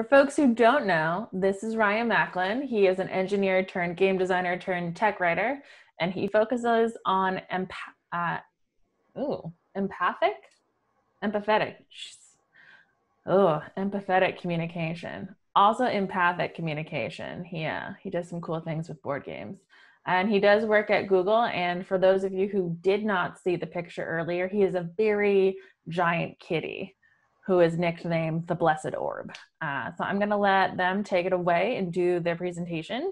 for folks who don't know, this is Ryan Macklin. He is an engineer turned game designer turned tech writer, and he focuses on empath- uh, ooh, empathic, empathetic. Oh, empathetic communication. Also empathic communication. Yeah, he does some cool things with board games. And he does work at Google. And for those of you who did not see the picture earlier, he is a very giant kitty who is nicknamed the Blessed Orb. Uh, so I'm going to let them take it away and do their presentation.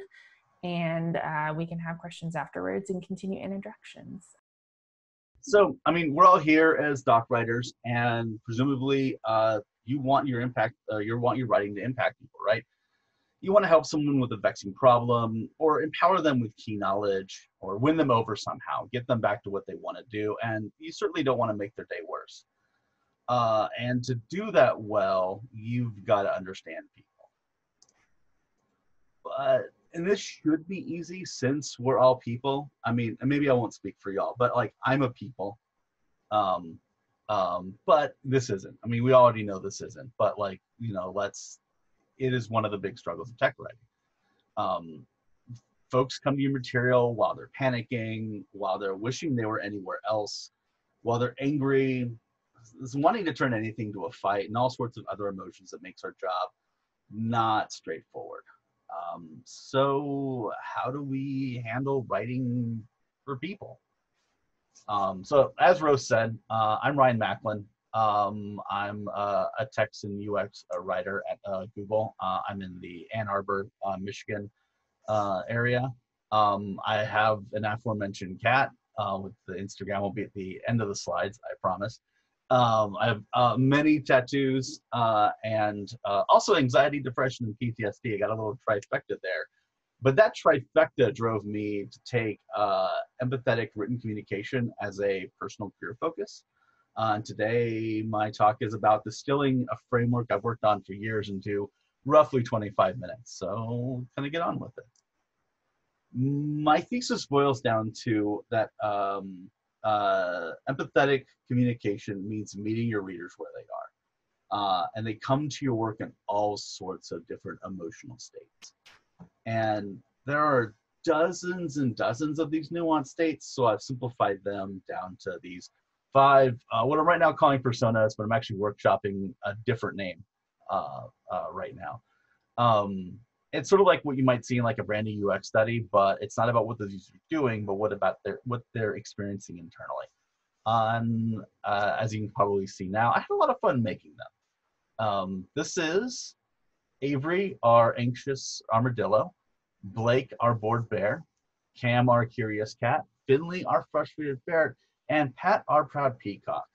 And uh, we can have questions afterwards and continue introductions. So, I mean, we're all here as doc writers, and presumably, uh, you want your impact, uh, you want your writing to impact people, right? You want to help someone with a vexing problem, or empower them with key knowledge, or win them over somehow, get them back to what they want to do, and you certainly don't want to make their day worse. Uh, and to do that well, you've got to understand people. But and this should be easy since we're all people. I mean, maybe I won't speak for y'all, but like I'm a people. Um, um, but this isn't. I mean, we already know this isn't. But like, you know, let's. It is one of the big struggles of tech writing. Um, folks come to your material while they're panicking, while they're wishing they were anywhere else, while they're angry, wanting to turn anything to a fight, and all sorts of other emotions that makes our job not straightforward. Um, so how do we handle writing for people? Um, so as Rose said, uh, I'm Ryan Macklin. Um, I'm uh, a text and UX uh, writer at uh, Google. Uh, I'm in the Ann Arbor, uh, Michigan area. Um, I have an aforementioned cat. with the Instagram will be at the end of the slides, I promise. Um, I have uh, many tattoos uh, and uh, also anxiety, depression, and PTSD. I got a little trifecta there. But that trifecta drove me to take uh, empathetic written communication as a personal career focus. Uh, and today, my talk is about distilling a framework I've worked on for years into roughly 25 minutes. So, kind of get on with it. My thesis boils down to that um, uh, empathetic communication means meeting your readers where they are. Uh, and they come to your work in all sorts of different emotional states. And there are dozens and dozens of these nuanced states, so I've simplified them down to these five, uh, what I'm right now calling personas, but I'm actually workshopping a different name uh, uh, right now. Um, it's sort of like what you might see in like a brand new UX study, but it's not about what the users are doing, but what about their what they're experiencing internally. On uh, as you can probably see now, I had a lot of fun making them. Um, this is Avery, our anxious armadillo, Blake, our bored bear, Cam, our curious cat, Finley, our frustrated ferret, and Pat, our proud peacock.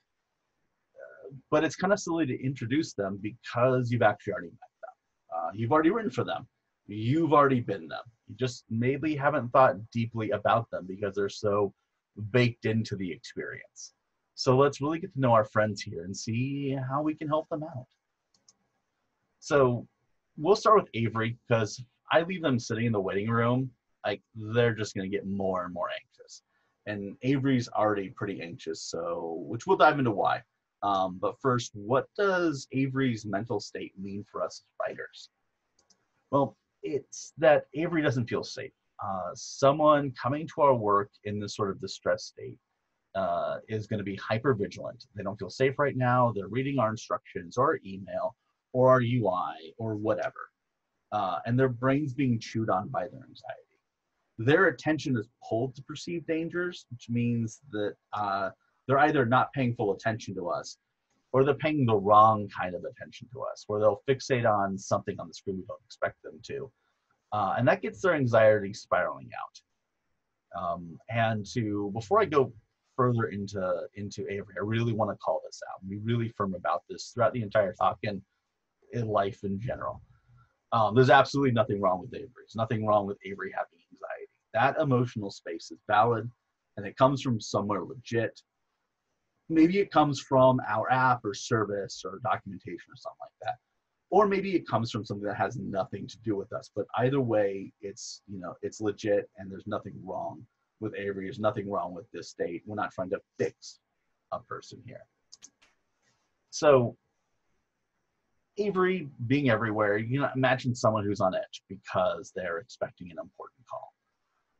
Uh, but it's kind of silly to introduce them because you've actually already met them. Uh, you've already written for them you've already been them. You just maybe haven't thought deeply about them because they're so baked into the experience. So let's really get to know our friends here and see how we can help them out. So we'll start with Avery because I leave them sitting in the waiting room, like they're just going to get more and more anxious. And Avery's already pretty anxious, so which we'll dive into why. Um, but first, what does Avery's mental state mean for us as writers? Well, it's that Avery doesn't feel safe. Uh, someone coming to our work in this sort of distress state uh, is going to be hyper vigilant. They don't feel safe right now. They're reading our instructions or our email or our UI or whatever. Uh, and their brain's being chewed on by their anxiety. Their attention is pulled to perceived dangers, which means that uh, they're either not paying full attention to us or they're paying the wrong kind of attention to us, where they'll fixate on something on the screen we don't expect them to. Uh, and that gets their anxiety spiraling out. Um, and to before I go further into into Avery, I really want to call this out. Be really firm about this throughout the entire talk and in life in general. Um, there's absolutely nothing wrong with Avery. There's nothing wrong with Avery having anxiety. That emotional space is valid, and it comes from somewhere legit maybe it comes from our app or service or documentation or something like that or maybe it comes from something that has nothing to do with us but either way it's you know it's legit and there's nothing wrong with avery there's nothing wrong with this state we're not trying to fix a person here so Avery being everywhere, you know, imagine someone who's on edge because they're expecting an important call.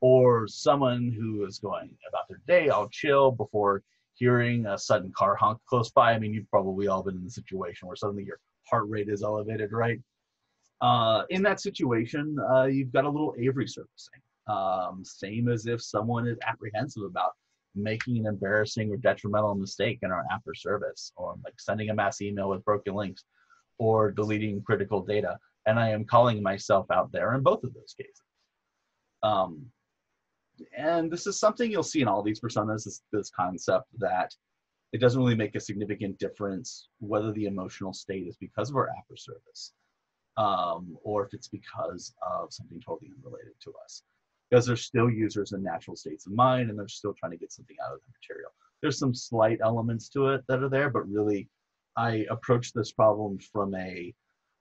Or someone who is going about their day all chill before hearing a sudden car honk close by. I mean, you've probably all been in the situation where suddenly your heart rate is elevated, right? Uh, in that situation, uh, you've got a little Avery surfacing. Um, same as if someone is apprehensive about making an embarrassing or detrimental mistake in our after service, or like sending a mass email with broken links, or deleting critical data. And I am calling myself out there in both of those cases. Um, and this is something you'll see in all these personas this, this concept that it doesn't really make a significant difference whether the emotional state is because of our after service um, or if it's because of something totally unrelated to us. Because they're still users in natural states of mind and they're still trying to get something out of the material. There's some slight elements to it that are there but really i approach this problem from a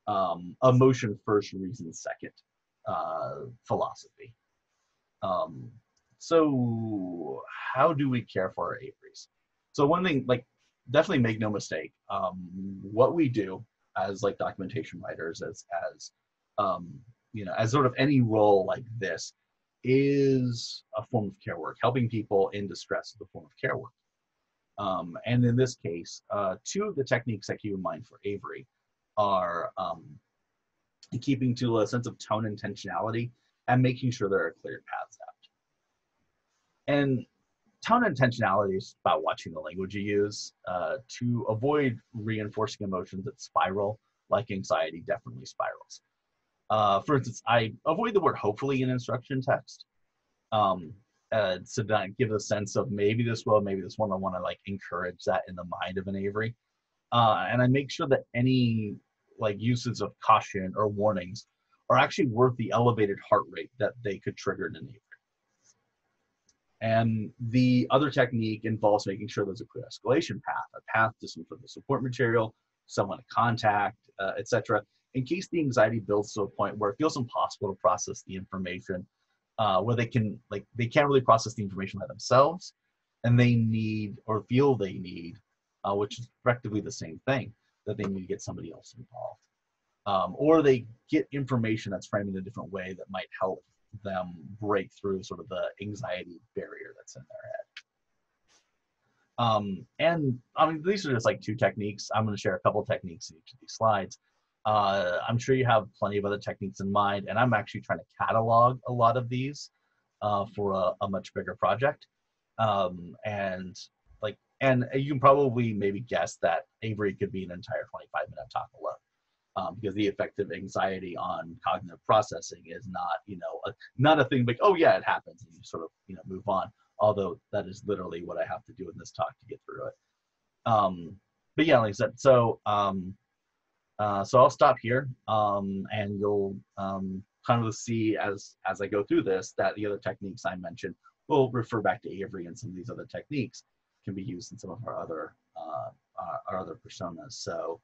um, emotion first reason second uh, philosophy. Um, so how do we care for our Averys? So one thing, like, definitely make no mistake. Um, what we do as like documentation writers, as as um, you know, as sort of any role like this, is a form of care work. Helping people in distress is a form of care work. Um, and in this case, uh, two of the techniques I keep in mind for Avery are um, keeping to a sense of tone intentionality and making sure there are clear paths out. And tone intentionality is about watching the language you use uh, to avoid reinforcing emotions that spiral, like anxiety definitely spirals. Uh, for instance, I avoid the word hopefully in instruction text. Um, uh, so that give a sense of maybe this will, maybe this one. I want to like encourage that in the mind of an Avery. Uh, and I make sure that any like uses of caution or warnings are actually worth the elevated heart rate that they could trigger in an Avery. And the other technique involves making sure there's a clear escalation path, a path to some sort of support material, someone to contact, uh, etc. In case the anxiety builds to a point where it feels impossible to process the information, uh, where they can like they can't really process the information by themselves, and they need or feel they need, uh, which is effectively the same thing, that they need to get somebody else involved, um, or they get information that's framed in a different way that might help them break through sort of the anxiety barrier that's in their head. Um, and I mean, these are just like two techniques. I'm going to share a couple techniques in each of these slides. Uh, I'm sure you have plenty of other techniques in mind, and I'm actually trying to catalog a lot of these uh, for a, a, much bigger project. Um, and like, and you can probably maybe guess that Avery could be an entire 25 minute talk alone um, because the effect of anxiety on cognitive processing is not, you know, a, not a thing like, oh yeah, it happens, and you sort of, you know, move on. Although that is literally what I have to do in this talk to get through it. Um, but yeah, like I said, so um, uh, so I'll stop here, um, and you'll um, kind of see as as I go through this that the other techniques I mentioned will refer back to Avery and some of these other techniques can be used in some of our other uh, our, our other personas. So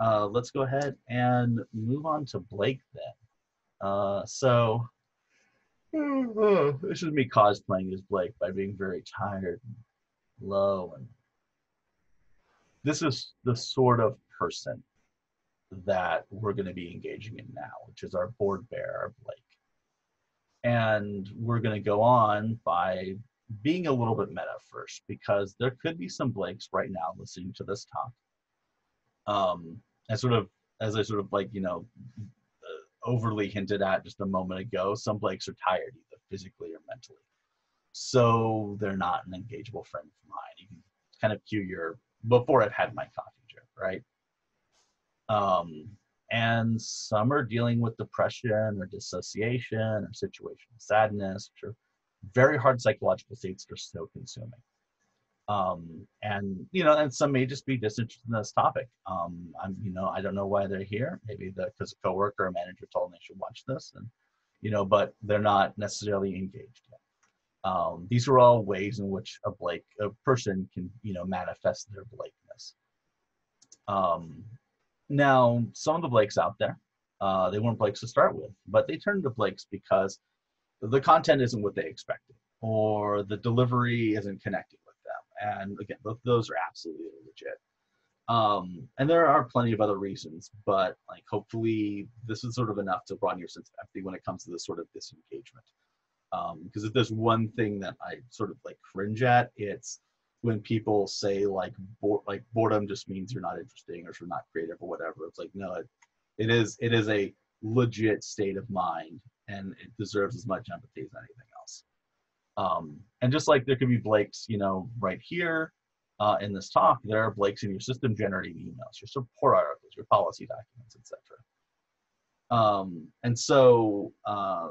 uh, let's go ahead and move on to Blake then. Uh, so, oh, this is me cosplaying as Blake by being very tired and low. And this is the sort of person that we're going to be engaging in now, which is our bored bearer, Blake. And we're going to go on by being a little bit meta first, because there could be some Blakes right now listening to this talk um, and sort of as I sort of like you know uh, overly hinted at just a moment ago, some Blakes are tired either physically or mentally, so they're not an engageable friend of mine. You can kind of cue your before I've had my coffee drip, right? Um, and some are dealing with depression or dissociation or situational sadness, which are very hard psychological states that are so consuming um, and you know, and some may just be disinterested in this topic. Um, I'm, you know, I don't know why they're here. Maybe because a coworker or manager told them they should watch this, and you know, but they're not necessarily engaged yet. Um, these are all ways in which a Blake, a person can, you know, manifest their Blakeness. Um, now, some of the Blakes out there, uh, they weren't Blakes to start with, but they turned to Blakes because the content isn't what they expected, or the delivery isn't connecting and again, both those are absolutely legit. Um, and there are plenty of other reasons, but like hopefully this is sort of enough to broaden your sense of empathy when it comes to this sort of disengagement. Because um, if there's one thing that I sort of like cringe at, it's when people say like bo- like boredom just means you're not interesting or you're not creative or whatever. It's like no, it, it is it is a legit state of mind and it deserves as much empathy as anything. Um, and just like there could be Blake's, you know, right here uh, in this talk, there are Blake's in your system generating emails, your support articles, your policy documents, etc. Um, and so uh,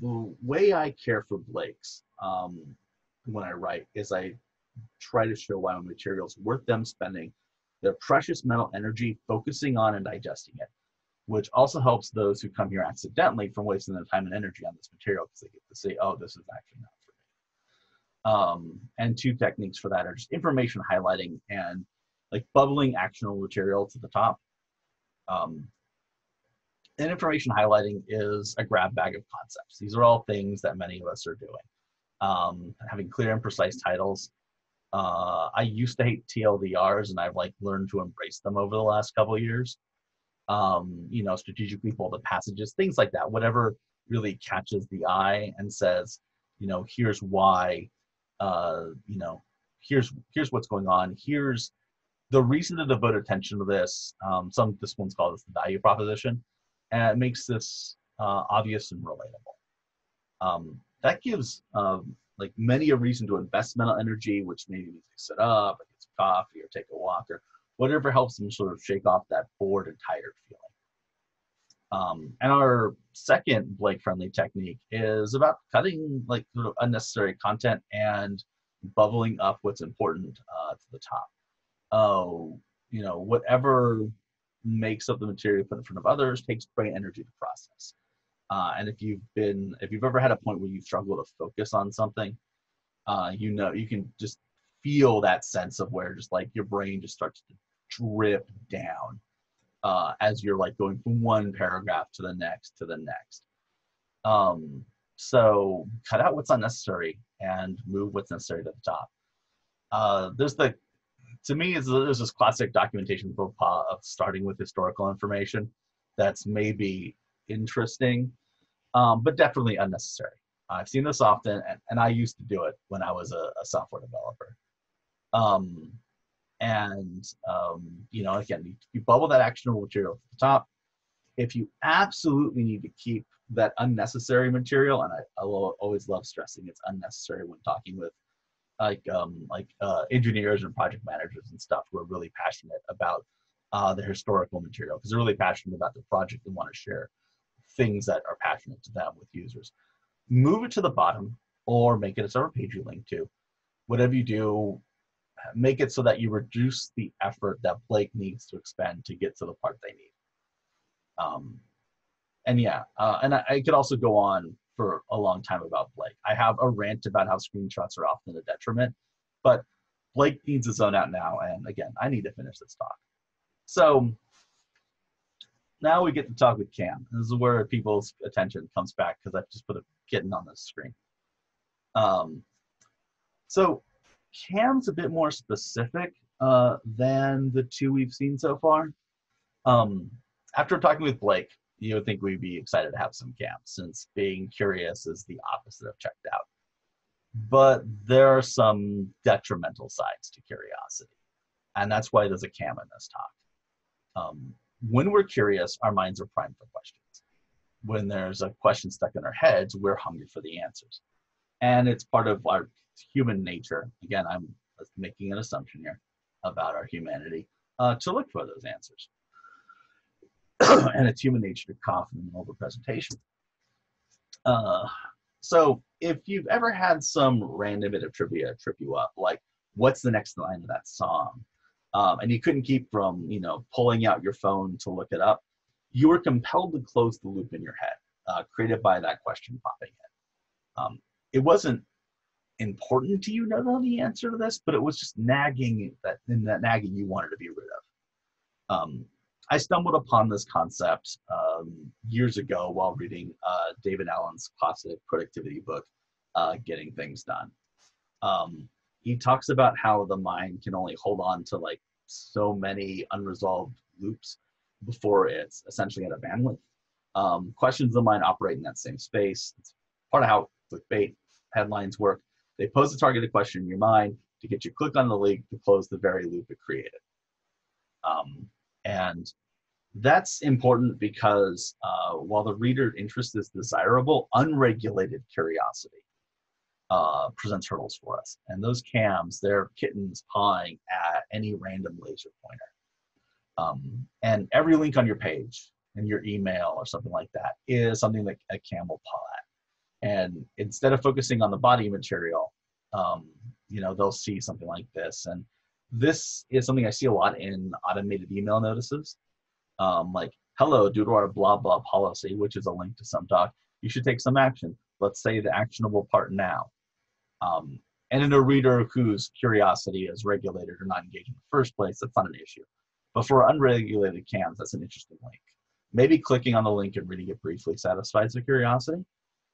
the way I care for Blake's um, when I write is I try to show why my material is worth them spending their precious mental energy focusing on and digesting it which also helps those who come here accidentally from wasting their time and energy on this material because they get to say, oh, this is actually not for me. Um, and two techniques for that are just information highlighting and like bubbling actionable material to the top. Um, and information highlighting is a grab bag of concepts. These are all things that many of us are doing. Um, having clear and precise titles. Uh, I used to hate TLDRs and I've like learned to embrace them over the last couple of years um, you know, strategically folded passages, things like that, whatever really catches the eye and says, you know, here's why, uh, you know, here's here's what's going on. Here's the reason to devote attention to this. Um, some this one's called this the value proposition, and it makes this uh, obvious and relatable. Um, that gives um, like many a reason to invest mental energy, which maybe means sit up, or get some coffee, or take a walk, or whatever helps them sort of shake off that bored and tired feeling. Um, and our second Blake friendly technique is about cutting like sort of unnecessary content and bubbling up what's important uh, to the top. Oh, you know, whatever makes up the material put in front of others takes brain energy to process. Uh, and if you've been, if you've ever had a point where you struggle to focus on something, uh, you know, you can just feel that sense of where just like your brain just starts to drip down uh, as you're like going from one paragraph to the next to the next. Um, so cut out what's unnecessary and move what's necessary to the top. Uh, there's the, to me, is there's this classic documentation faux pas of starting with historical information that's maybe interesting, um, but definitely unnecessary. I've seen this often, and, and I used to do it when I was a, a software developer. Um, and um, you know again you, you bubble that actionable material to the top. If you absolutely need to keep that unnecessary material and i, I will always love stressing it's unnecessary when talking with like um, like uh, engineers and project managers and stuff who are really passionate about uh, the historical material because they're really passionate about the project and want to share things that are passionate to them with users. Move it to the bottom or make it a separate page you link to. Whatever you do make it so that you reduce the effort that Blake needs to expend to get to the part they need. Um, and yeah, uh, and I, I, could also go on for a long time about Blake. I have a rant about how screenshots are often a detriment, but Blake needs to zone out now. And again, I need to finish this talk. So now we get to talk with Cam. This is where people's attention comes back because I've just put a kitten on the screen. Um, so Cam's a bit more specific uh, than the two we've seen so far. Um, after talking with Blake, you would think we'd be excited to have some Cam, since being curious is the opposite of checked out. But there are some detrimental sides to curiosity, and that's why there's a Cam in this talk. Um, when we're curious, our minds are primed for questions. When there's a question stuck in our heads, we're hungry for the answers. And it's part of our human nature. Again, I'm making an assumption here about our humanity uh, to look for those answers. and it's human nature to cough in the middle of a presentation. Uh, so if you've ever had some random bit of trivia trip you up, like what's the next line of that song, um, and you couldn't keep from you know pulling out your phone to look it up, you were compelled to close the loop in your head, uh, created by that question popping in. Um, it wasn't important to you to know the answer to this, but it was just nagging that in that nagging you wanted to be rid of. Um, I stumbled upon this concept um, years ago while reading uh, David Allen's classic productivity book, uh, Getting Things Done. Um, he talks about how the mind can only hold on to like so many unresolved loops before it's essentially at a bandwidth. Um, questions of mine operate in that same space. It's part of how clickbait headlines work. They pose a targeted question in your mind to get you click on the link to close the very loop it created. Um, and that's important because uh, while the reader interest is desirable, unregulated curiosity uh, presents hurdles for us. And those cams, they're kittens pawing at any random laser pointer. Um, and every link on your page in your email or something like that is something that a cam will paw at. And instead of focusing on the body material, um, you know, they'll see something like this. And this is something I see a lot in automated email notices. Um, like, hello, due to our blah blah policy, which is a link to some doc, you should take some action. Let's say the actionable part now. Um, and in a reader whose curiosity is regulated or not engaged in the first place, that's not an issue. But for unregulated cams, that's an interesting link. Maybe clicking on the link and reading it briefly satisfies their curiosity,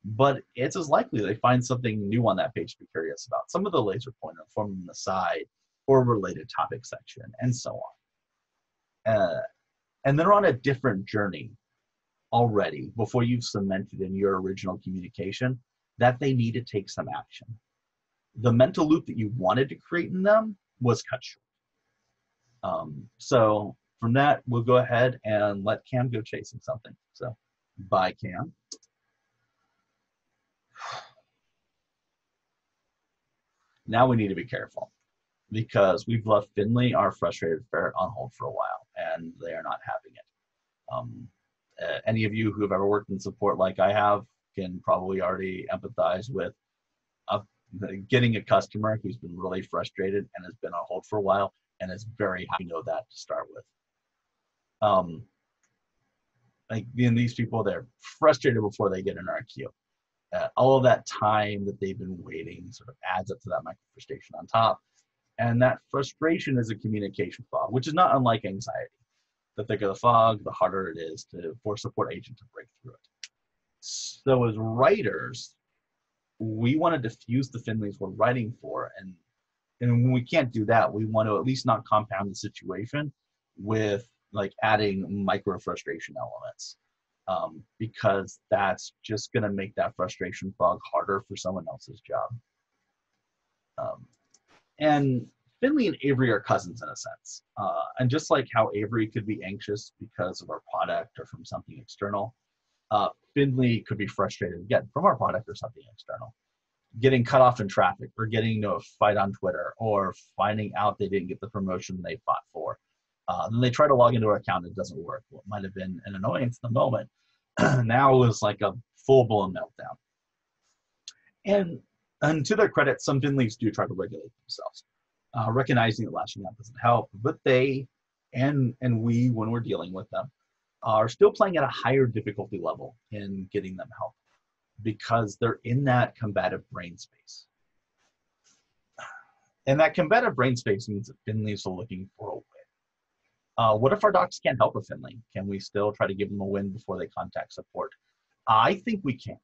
but it's as likely they find something new on that page to be curious about. Some of the laser pointer from the side or related topic section, and so on. Uh, and they're on a different journey already before you've cemented in your original communication that they need to take some action. The mental loop that you wanted to create in them was cut short. Um, so from that, we'll go ahead and let Cam go chasing something. So bye, Cam. Now we need to be careful because we've left Finley, our frustrated ferret, on hold for a while, and they are not having it. Um, uh, any of you who have ever worked in support like I have can probably already empathize with uh, getting a customer who's been really frustrated and has been on hold for a while and is very happy to know that to start with. Um, like being these people, they're frustrated before they get in our queue. Uh, all of that time that they've been waiting sort of adds up to that micro frustration on top. And that frustration is a communication fog, which is not unlike anxiety. The thicker the fog, the harder it is to for a support agent to break through it. So as writers, we want to diffuse the Finleys we're writing for, and and when we can't do that, we want to at least not compound the situation with like adding micro frustration elements um, because that's just going to make that frustration fog harder for someone else's job. Um, and Finley and Avery are cousins in a sense. Uh, and just like how Avery could be anxious because of our product or from something external, uh, Finley could be frustrated again from our product or something external. Getting cut off in traffic or getting into a fight on Twitter or finding out they didn't get the promotion they fought for. Uh, then they try to log into our account, it doesn't work. What might have been an annoyance at the moment now is like a full blown meltdown. And and to their credit, some Finleys do try to regulate themselves, uh, recognizing that lashing out doesn't help. But they and and we, when we're dealing with them, are still playing at a higher difficulty level in getting them help because they're in that combative brain space. And that combative brain space means that Finleys are looking for a win. Uh, what if our docs can't help a Finley? Can we still try to give them a win before they contact support? I think we can.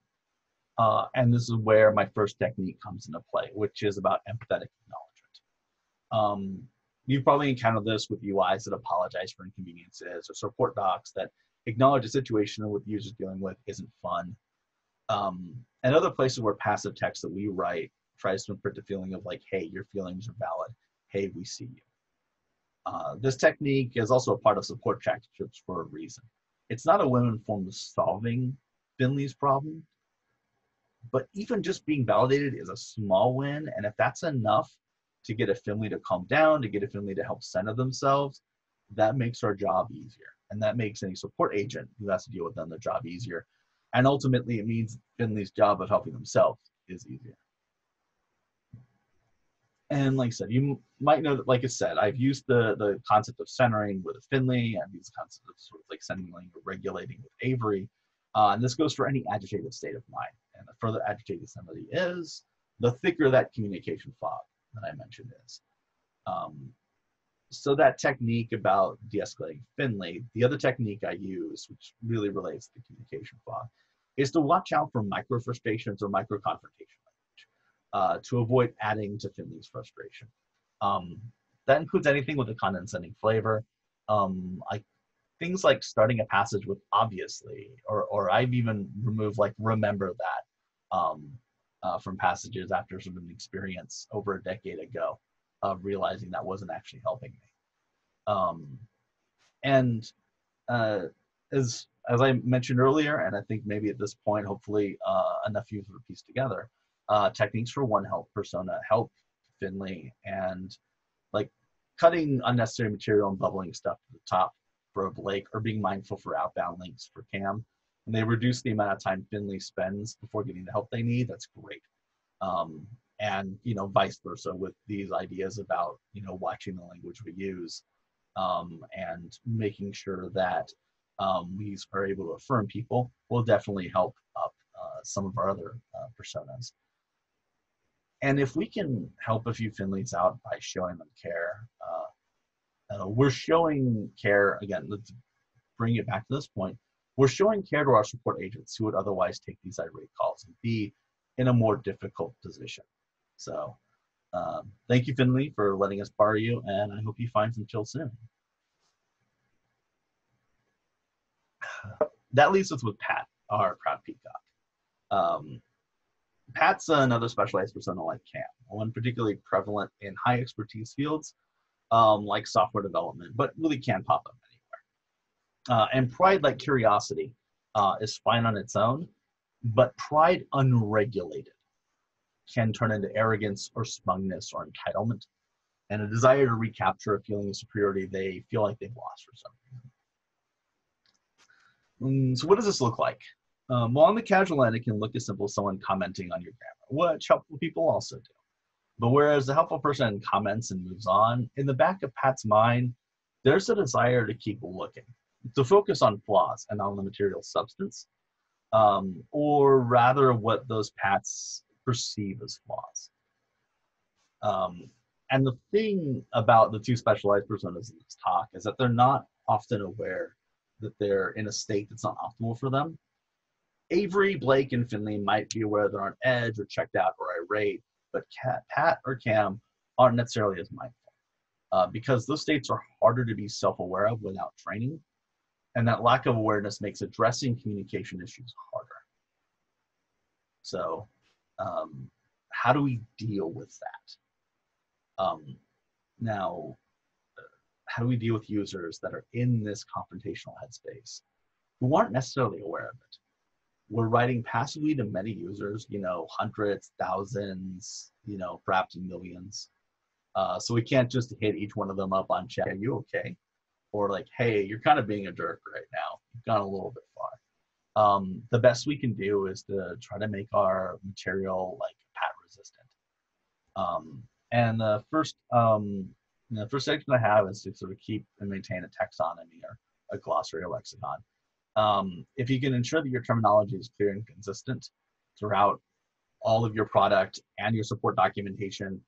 Uh, and this is where my first technique comes into play, which is about empathetic acknowledgement. Um, you've probably encountered this with UIs that apologize for inconveniences or support docs that acknowledge a situation what the user's dealing with isn't fun. Um, and other places where passive text that we write tries to imprint the feeling of like, hey, your feelings are valid. Hey, we see you. Uh, this technique is also a part of support tactics for a reason. It's not a women form of solving Finley's problem, but even just being validated is a small win. And if that's enough to get a Finley to calm down, to get a Finley to help center themselves, that makes our job easier. And that makes any support agent who has to deal with them their job easier. And ultimately, it means Finley's job of helping themselves is easier. And like I said, you might know that, like I said, I've used the, the concept of centering with Finley. I've used the concept of sort of like centering or regulating with Avery. Uh, and this goes for any agitated state of mind. And the further agitated somebody is, the thicker that communication fog that I mentioned is. Um, so that technique about de-escalating Finley, the other technique I use, which really relates to the communication fog, is to watch out for micro frustrations or micro confrontation uh, to avoid adding to Finley's frustration. Um, that includes anything with a condescending flavor. Um, I things like starting a passage with obviously, or or I've even removed like remember that um, uh, from passages after sort of an experience over a decade ago of realizing that wasn't actually helping me. Um, and uh, as as I mentioned earlier, and I think maybe at this point, hopefully uh, enough of you have pieced together, uh, techniques for one health persona help Finley and like cutting unnecessary material and bubbling stuff to the top for Blake or being mindful for outbound links for Cam. And they reduce the amount of time Finley spends before getting the help they need. That's great. Um, and you know, vice versa with these ideas about you know watching the language we use um, and making sure that um, we are able to affirm people will definitely help up uh, some of our other uh, personas. And if we can help a few Finleys out by showing them care, uh, uh, we're showing care again. Let's bring it back to this point. We're showing care to our support agents who would otherwise take these irate calls and be in a more difficult position. So, um, thank you, Finley, for letting us borrow you, and I hope you find some chill soon. That leaves us with Pat, our proud peacock. Um, Pat's another specialized persona like Cam, one particularly prevalent in high expertise fields um, like software development, but really can pop up anywhere. Uh, and pride, like curiosity, uh, is fine on its own, but pride unregulated can turn into arrogance or smugness or entitlement and a desire to recapture a feeling of superiority they feel like they've lost for some reason. Mm, so, what does this look like? Um, well, on the casual end, it can look as simple as someone commenting on your grammar, which helpful people also do. But whereas the helpful person comments and moves on, in the back of Pat's mind, there's a desire to keep looking, to focus on flaws and on the material substance, um, or rather what those Pats perceive as flaws. Um, and the thing about the two specialized personas in this talk is that they're not often aware that they're in a state that's not optimal for them Avery, Blake, and Finley might be aware they're on edge or checked out or irate, but Kat, Pat or Cam aren't necessarily as mindful uh, because those states are harder to be self-aware of without training, and that lack of awareness makes addressing communication issues harder. So, um, how do we deal with that? Um, now, how do we deal with users that are in this confrontational headspace who aren't necessarily aware of it? We're writing passively to many users, you know, hundreds, thousands, you know, perhaps millions. Uh, so we can't just hit each one of them up on chat. Are you okay? Or like, hey, you're kind of being a jerk right now. You've gone a little bit far. Um, the best we can do is to try to make our material like pat resistant. Um, and the first, um, the first section I have is to sort of keep and maintain a taxonomy or a glossary or lexicon. Um, if you can ensure that your terminology is clear and consistent throughout all of your product and your support documentation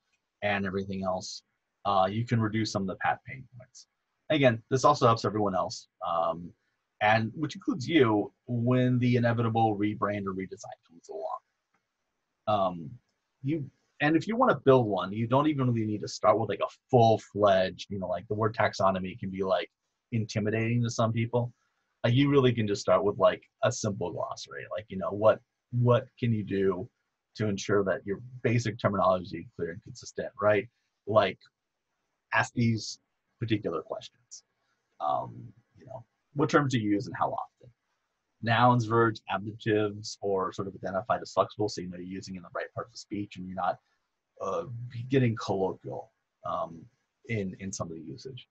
and everything else, uh, you can reduce some of the pat pain points. Again, this also helps everyone else, um, and which includes you when the inevitable rebrand or redesign comes along. Um, you and if you want to build one, you don't even really need to start with like a full fledged, you know, like the word taxonomy can be like intimidating to some people like you really can just start with like a simple glossary like you know what what can you do to ensure that your basic terminology is clear and consistent right? Like ask these particular questions. Um, you know what terms do you use and how often? Nouns verbs adjectives or sort of identified as flexible so you know you're using in the right part of the speech and you're not uh, getting colloquial um, in in some of the usage.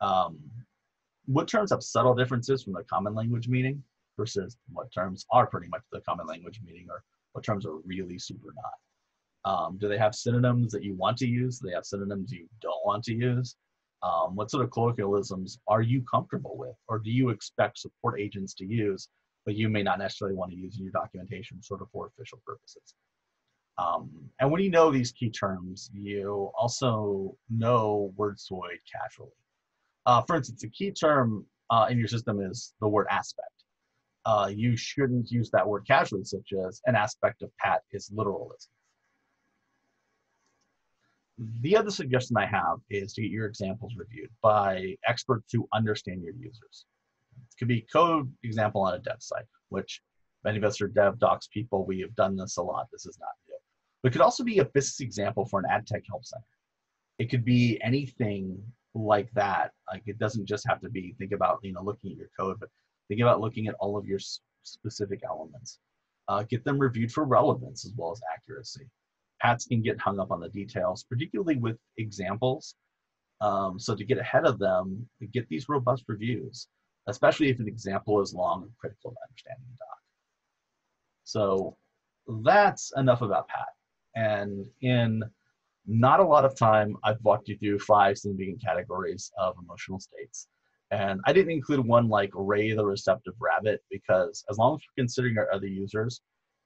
Um, what terms have subtle differences from the common language meaning versus what terms are pretty much the common language meaning or what terms are really super not. Um, do they have synonyms that you want to use? Do they have synonyms you don't want to use? Um, what sort of colloquialisms are you comfortable with? Or do you expect support agents to use, but you may not necessarily want to use in your documentation sort of for official purposes? Um, and when you know these key terms, you also know word WordSoid casually. Uh, for instance, a key term uh, in your system is the word aspect. Uh, you shouldn't use that word casually, such as an aspect of Pat is literalism. the other suggestion I have is to get your examples reviewed by experts who understand your users. It could be code example on a dev site, which many of us are dev docs people. We have done this a lot. This is not new. But it could also be a business example for an ad tech help center. It could be anything like that. Like it doesn't just have to be think about you know looking at your code, but think about looking at all of your specific elements. Uh, get them reviewed for relevance as well as accuracy. Pats can get hung up on the details, particularly with examples. Um, so to get ahead of them, get these robust reviews, especially if an example is long and critical to understanding the doc. So that's enough about Pat. And in not a lot of time, I've walked you through five significant categories of emotional states. And I didn't include one like Ray the receptive rabbit because as long as we're considering our other users,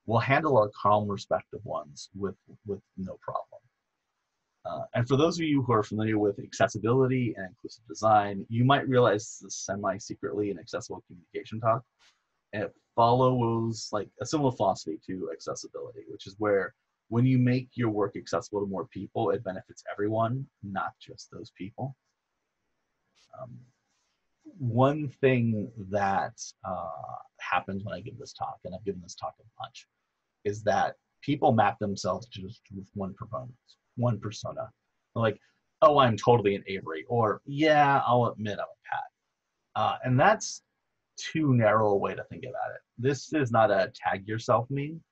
we'll handle our calm, respective ones with, with no problem. Uh, and for those of you who are familiar with accessibility and inclusive design, you might realize this is semi-secretly an accessible communication talk. And it follows like a similar philosophy to accessibility, which is where when you make your work accessible to more people, it benefits everyone, not just those people. Um, one thing that uh, happens when I give this talk, and I've given this talk a bunch, is that people map themselves to just one persona, one persona. like, oh, I'm totally an Avery, or yeah, I'll admit I'm a Pat. Uh, and that's too narrow a way to think about it. This is not a tag yourself meme.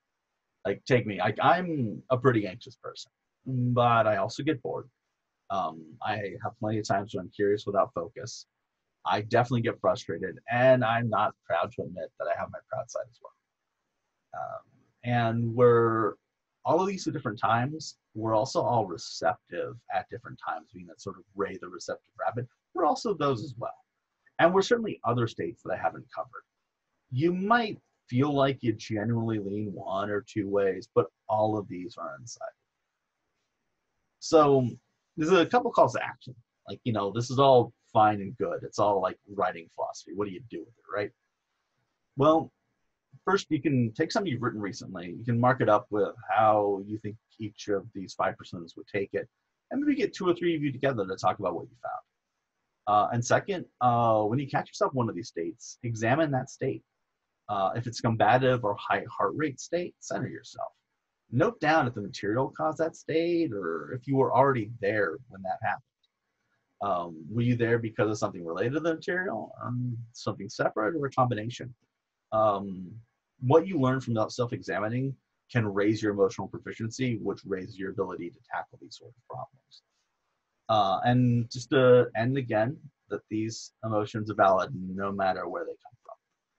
Like, take me. Like, I'm a pretty anxious person, but I also get bored. Um, I have plenty of times when I'm curious without focus. I definitely get frustrated, and I'm not proud to admit that I have my proud side as well. Um, and we're all of these at different times. We're also all receptive at different times, being that sort of Ray the receptive rabbit. We're also those as well. And we're certainly other states that I haven't covered. You might feel like you genuinely lean one or two ways, but all of these are inside. So there's a couple calls to action. Like, you know, this is all fine and good. It's all like writing philosophy. What do you do with it, right? Well, first you can take something you've written recently. You can mark it up with how you think each of these five personas would take it, and maybe get two or three of you together to talk about what you found. Uh, and second, uh, when you catch yourself one of these states, examine that state. Uh, if it's combative or high heart rate state, center yourself. Note down if the material caused that state or if you were already there when that happened. Um, were you there because of something related to the material, um, something separate, or a combination? Um, what you learn from self-examining can raise your emotional proficiency, which raises your ability to tackle these sort of problems. Uh, and just to end again, that these emotions are valid no matter where they come from.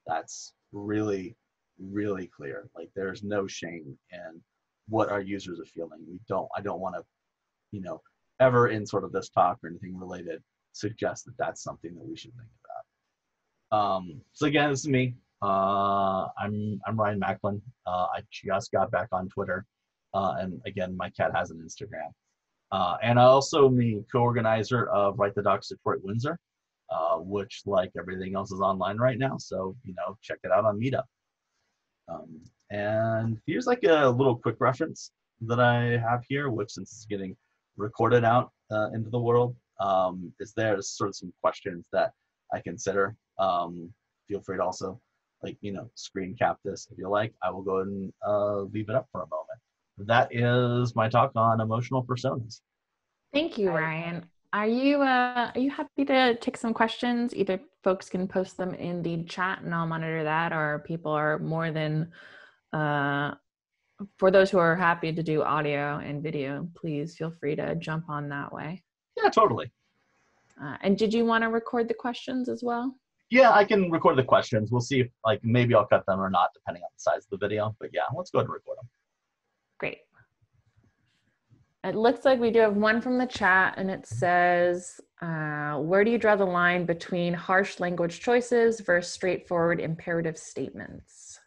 That's really, really clear. Like there's no shame in what our users are feeling. We don't. I don't want to, you know, ever in sort of this talk or anything related suggest that that's something that we should think about. Um, so again, this is me. Uh, I'm I'm Ryan Macklin. Uh, I just got back on Twitter, uh, and again, my cat has an Instagram. Uh, and I also am the co-organizer of Write the Docs Detroit Windsor, uh, which, like everything else, is online right now. So you know, check it out on Meetup. Um, and here's like a little quick reference that I have here, which since it's getting recorded out uh, into the world, um, is there sort of some questions that I consider. Um, feel free to also like you know screen cap this if you like i will go ahead and uh, leave it up for a moment that is my talk on emotional personas thank you ryan are you uh, are you happy to take some questions either folks can post them in the chat and i'll monitor that or people are more than uh, for those who are happy to do audio and video please feel free to jump on that way yeah totally uh, and did you want to record the questions as well yeah, I can record the questions. We'll see if like maybe I'll cut them or not, depending on the size of the video. But yeah, let's go ahead and record them. Great. It looks like we do have one from the chat, and it says, uh, "Where do you draw the line between harsh language choices versus straightforward imperative statements?"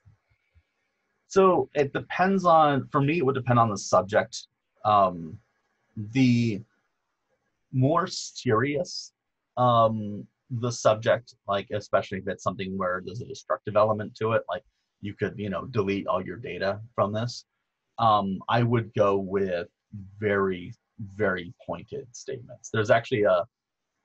So it depends on. For me, it would depend on the subject. Um, the more serious um, the subject, like especially if it's something where there's a destructive element to it, like you could, you know, delete all your data from this. Um, I would go with very very pointed statements. There's actually a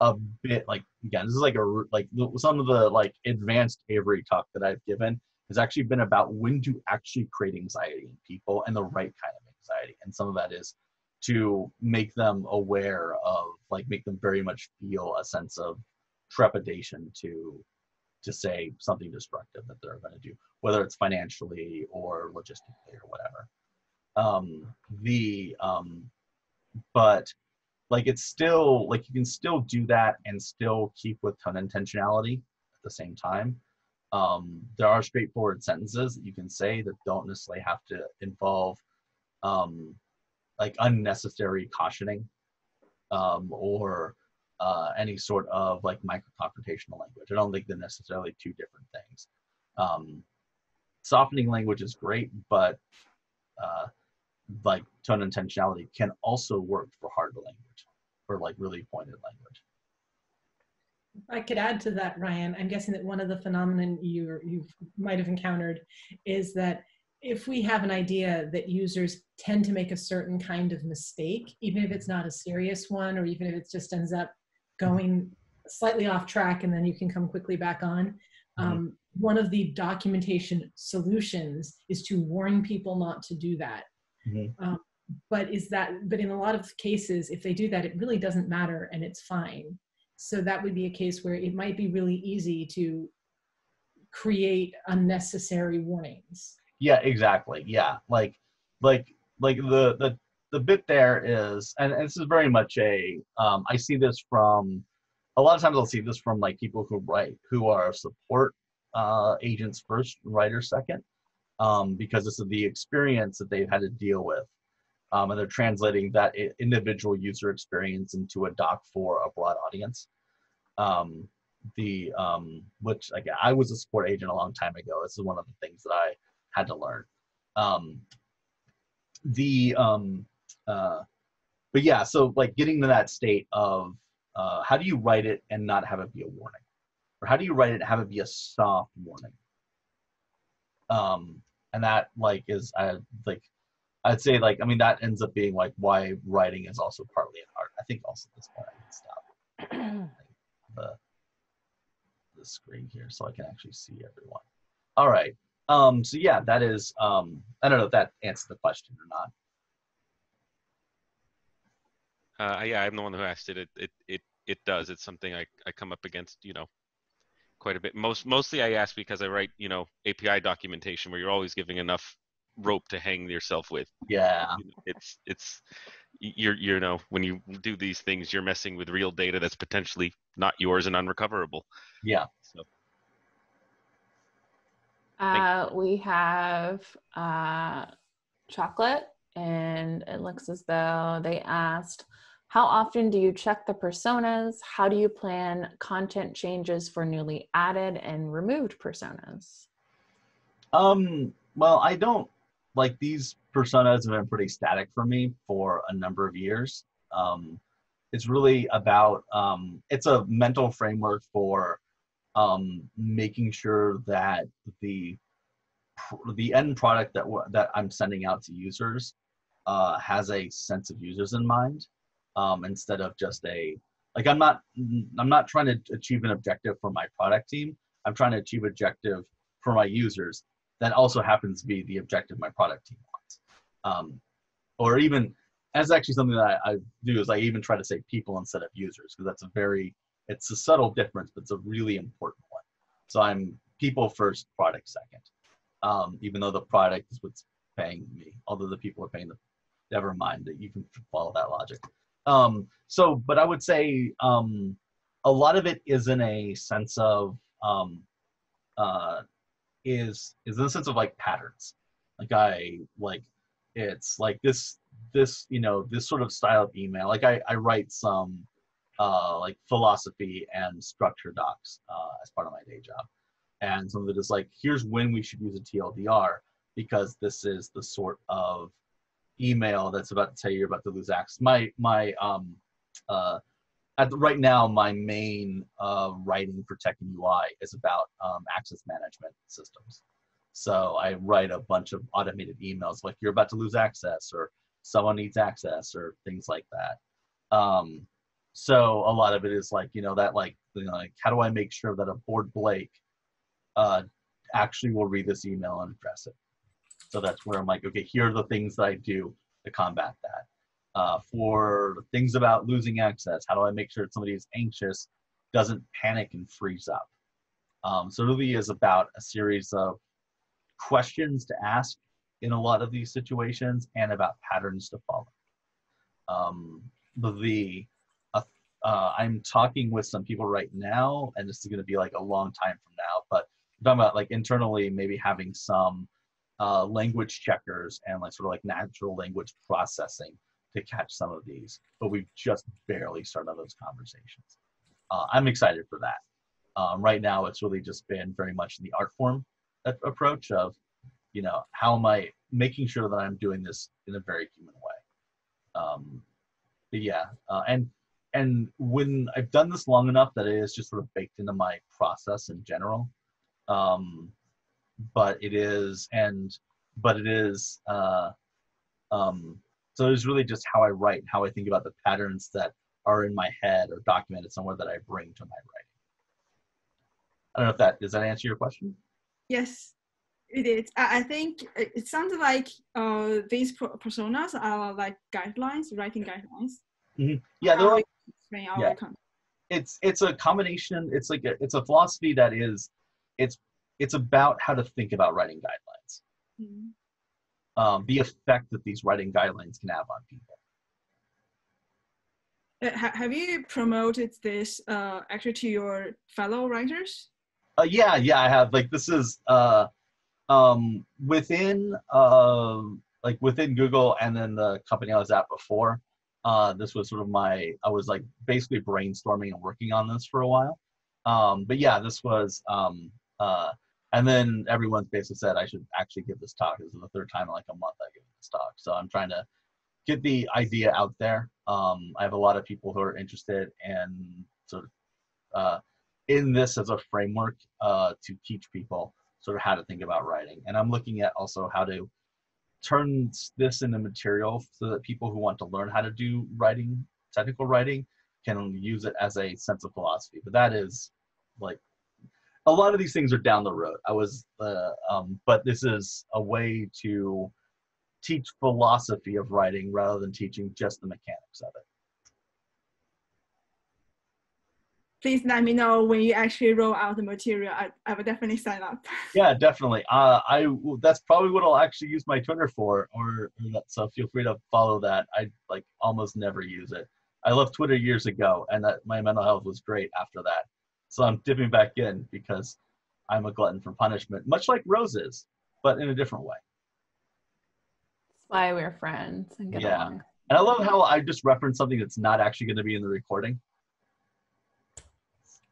a bit like again this is like a like some of the like advanced Avery talk that I've given has actually been about when to actually create anxiety in people and the right kind of anxiety, and some of that is to make them aware of like make them very much feel a sense of trepidation to to say something destructive that they're going to do whether it's financially or logistically or whatever um the um but like it's still like you can still do that and still keep with tone intentionality at the same time um there are straightforward sentences that you can say that don't necessarily have to involve um like unnecessary cautioning um, or uh, any sort of like micro-confrontational language. I don't think they're necessarily two different things. Um, softening language is great, but uh, like tone intentionality can also work for hard language, or like really pointed language. I could add to that, Ryan. I'm guessing that one of the phenomenon you you might have encountered is that if we have an idea that users tend to make a certain kind of mistake, even if it's not a serious one, or even if it just ends up going slightly off track and then you can come quickly back on. Mm-hmm. Um, one of the documentation solutions is to warn people not to do that. Mm-hmm. Um, but is that, but in a lot of cases, if they do that, it really doesn't matter and it's fine. So that would be a case where it might be really easy to create unnecessary warnings yeah exactly yeah like like like the the the bit there is and, and this is very much a um i see this from a lot of times i'll see this from like people who write who are support uh agents first writers second um because this is the experience that they've had to deal with um, and they're translating that individual user experience into a doc for a broad audience um the um which again i was a support agent a long time ago this is one of the things that i had to learn. Um, the um, uh, but yeah, so like getting to that state of uh, how do you write it and not have it be a warning, or how do you write it and have it be a soft warning? Um, and that like is I like I'd say like I mean that ends up being like why writing is also partly an art. I think also at this point I can stop the the screen here so I can actually see everyone. All right. Um, so yeah, that is, um, I don't know if that answers the question or not. Uh, yeah, I'm the one who asked it. It, it, it, it does. It's something I, I come up against, you know, quite a bit. Most, mostly I ask because I write, you know, API documentation where you're always giving enough rope to hang yourself with. Yeah. It's, it's, you're, you know, when you do these things, you're messing with real data that's potentially not yours and unrecoverable. Yeah. So. Uh, we have uh, chocolate, and it looks as though they asked, how often do you check the personas? How do you plan content changes for newly added and removed personas? Um, well, I don't like these personas have been pretty static for me for a number of years. Um, it's really about um, it's a mental framework for um, making sure that the the end product that that I'm sending out to users uh, has a sense of users in mind um, instead of just a like I'm not I'm not trying to achieve an objective for my product team. I'm trying to achieve objective for my users that also happens to be the objective my product team wants. Um, or even that's actually something that I, I, do is I even try to say people instead of users because that's a very it's a subtle difference, but it's a really important one. So I'm people first, product second. Um, even though the product is what's paying me, although the people are paying the, never mind that you can follow that logic. Um, so, but I would say um, a lot of it is in a sense of um, uh, is is in a sense of like patterns. Like I like it's like this this you know this sort of style of email. Like I I write some uh, like philosophy and structure docs uh, as part of my day job. And some of it is like, here's when we should use a TLDR because this is the sort of email that's about to tell you you're about to lose access. My my um uh at the, right now my main uh, writing for tech and UI is about um, access management systems. So I write a bunch of automated emails like you're about to lose access or someone needs access or things like that. Um, so a lot of it is like you know that like you know, like how do I make sure that a bored Blake uh, actually will read this email and address it. So that's where I'm like, okay, here are the things that I do to combat that. Uh, for things about losing access, how do I make sure that somebody is anxious, doesn't panic and freeze up? Um, so it really is about a series of questions to ask in a lot of these situations and about patterns to follow. Um, the uh, uh, I'm talking with some people right now, and this is going to be like a long time from now, but I'm talking about like internally maybe having some uh, language checkers and like sort of like natural language processing to catch some of these, but we've just barely started those conversations. Uh, I'm excited for that. Um, right now, it's really just been very much in the art form approach of, you know, how am I making sure that I'm doing this in a very human way. Um, yeah, uh, and and when I've done this long enough that it is just sort of baked into my process in general. Um, but it is and but it is uh, um, so it's really just how I write, how I think about the patterns that are in my head or documented somewhere that I bring to my writing. I don't know if that does that answer your question. Yes, it is. I, think it, sounds like uh, these personas are like guidelines, writing guidelines. Mm-hmm. Yeah, they're like yeah. It's it's a combination. It's like a, it's a philosophy that is, it's it's about how to think about writing guidelines. Mm-hmm. Um, the effect that these writing guidelines can have on people. Uh, have you promoted this uh, actually to your fellow writers? Uh, yeah, yeah, I have. Like this is uh, um, within uh, like within Google and then the company I was at before. Uh, this was sort of my I was like basically brainstorming and working on this for a while. Um, but yeah, this was um, uh, and then everyone's basically said I should actually give this talk. This is the third time in like a month I give this talk. So I'm trying to get the idea out there. Um, I have a lot of people who are interested in sort of uh, in this as a framework uh, to teach people sort of how to think about writing. And I'm looking at also how to turn this into material so that people who want to learn how to do writing, technical writing, can use it as a sense of philosophy. But that is like a lot of these things are down the road. I was, uh, um, but this is a way to teach philosophy of writing rather than teaching just the mechanics of it. Please let me know when you actually roll out the material. I, I will definitely sign up. Yeah, definitely. Uh, I that's probably what I'll actually use my Twitter for, or, or that, so feel free to follow that. I like almost never use it. I left Twitter years ago, and that my mental health was great after that. So I'm dipping back in because I'm a glutton for punishment, much like Rose is, but in a different way. That's why we're friends and get yeah. along. And I love how I just referenced something that's not actually going to be in the recording.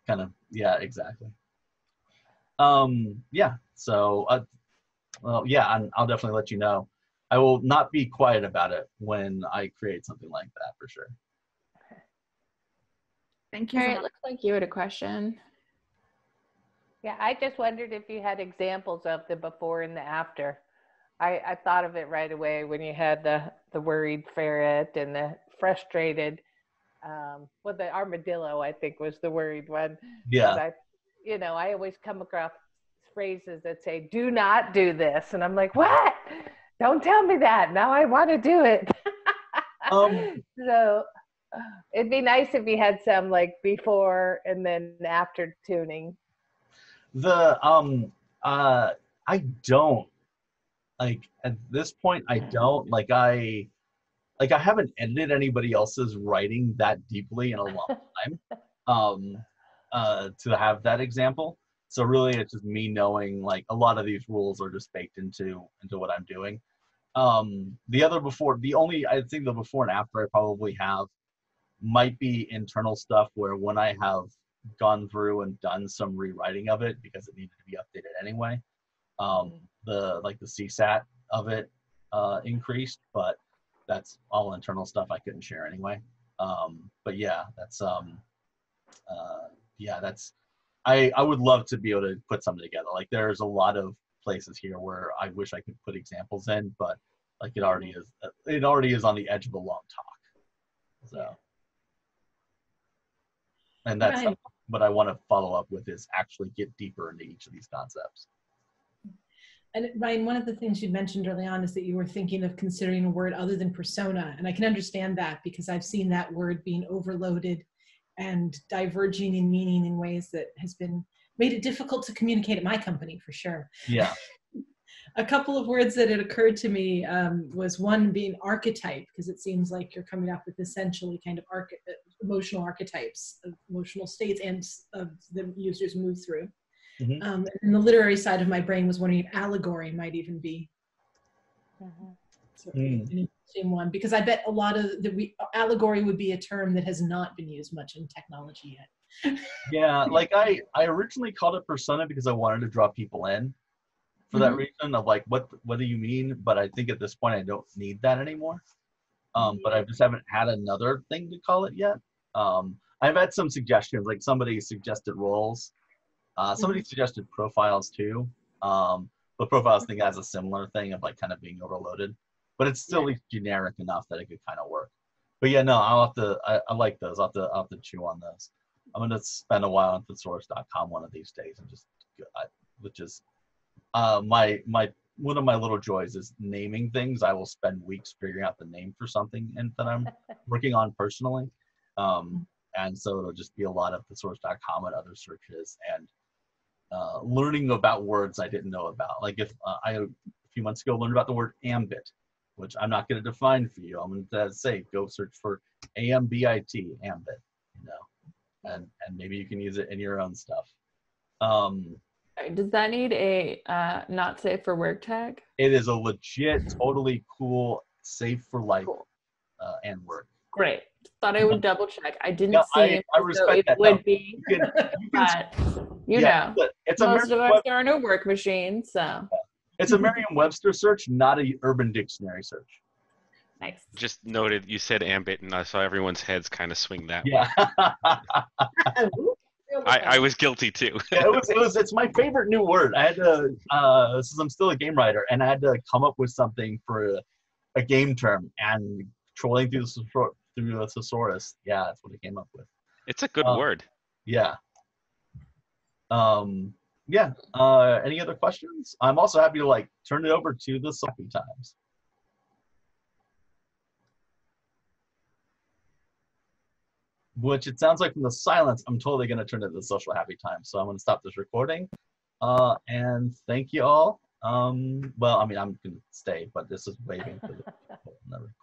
Kind of, yeah, exactly. Um, yeah. So, uh, well, yeah, i I'll definitely let you know. I will not be quiet about it when I create something like that for sure. Thank you. All right, looks like you had a question. Yeah, I just wondered if you had examples of the before and the after. I, I thought of it right away when you had the, the worried ferret and the frustrated, um, well, the armadillo, I think was the worried one. Yeah. I, you know, I always come across phrases that say, do not do this. And I'm like, what? Don't tell me that. Now I want to do it. um, so It'd be nice if we had some like before and then after tuning. The um uh I don't like at this point I don't like I like I haven't edited anybody else's writing that deeply in a long time. um uh to have that example. So really it's just me knowing like a lot of these rules are just baked into into what I'm doing. Um the other before the only I think the before and after I probably have might be internal stuff where when I have gone through and done some rewriting of it because it needed to be updated anyway, um, mm-hmm. the like the CSAT of it uh, increased, but that's all internal stuff I couldn't share anyway. Um, but yeah, that's um, uh, yeah, that's I I would love to be able to put something together. Like there's a lot of places here where I wish I could put examples in, but Like it already is. It already is on the edge of a long talk. So, and that's Right. what I want to follow up with is actually get deeper into each of these concepts. And Ryan, one of the things you mentioned early on is that you were thinking of considering a word other than persona. And I can understand that because I've seen that word being overloaded and diverging in meaning in ways that has been made it difficult to communicate at my company for sure. Yeah. A couple of words that had occurred to me um, was one being archetype, because it seems like you're coming up with essentially kind of arch- emotional archetypes of emotional states and of the users move through. Mhm. Um, and the literary side of my brain was wondering if allegory might even be Mhm. sort of Mm. an interesting one, because I bet a lot of the we, allegory would be a term that has not been used much in technology yet. Yeah, like I I originally called it persona because I wanted to draw people in for that Mhm. reason of like what what do you mean? But I think at this point I don't need that anymore. Um, but I just haven't had another thing to call it yet. Um, I've had some suggestions, like somebody suggested roles. Uh, somebody suggested profiles too. Um, but profiles thing has a similar thing of like kind of being overloaded, but it's still least generic enough that it could kind of work. But yeah, no, I'll have to. I, I like those. I'll have to. I'll have to chew on those. I'm gonna spend a while on thesaurus.com one of these days and just, I, which is, uh, my my one of my little joys is naming things. I will spend weeks figuring out the name for something and that I'm working on personally. Um, and so it'll just be a lot of thesaurus.com and other searches and uh, learning about words I didn't know about. Like if uh, I a few months ago learned about the word ambit, which I'm not going to define for you. I'm going to say go search for A M B I T ambit, you know, and and maybe you can use it in your own stuff. Um, Does that need a uh, not safe for work tag? it is a legit, totally cool, safe for life Cool. uh, and work. Great. Thought I would double check. I didn't Yeah, see I- it, I so it that. would No, be, You can, you can but you yeah, know, but it's a most of Merriam- us are no work machines, so it's a Merriam-Webster search, not a Urban Dictionary search. nice. Just noted, you said ambit, and I saw everyone's heads kind of swing that. way. I, I was guilty too. Yeah, it was, it was it's my favorite new word. I had to uh since I'm still a game writer and I had to come up with something for a, game term and trolling through the through the thesaurus. Yeah, that's what I came up with. It's a good Uh, word. Yeah. Um yeah. Uh any other questions? I'm also happy to like turn it over to the Happy Times. Which it sounds like from the silence, I'm totally gonna turn it to the social happy time. So I'm gonna stop this recording. Uh and thank you all. Um well, I mean I'm gonna stay, but this is waving for the and everything.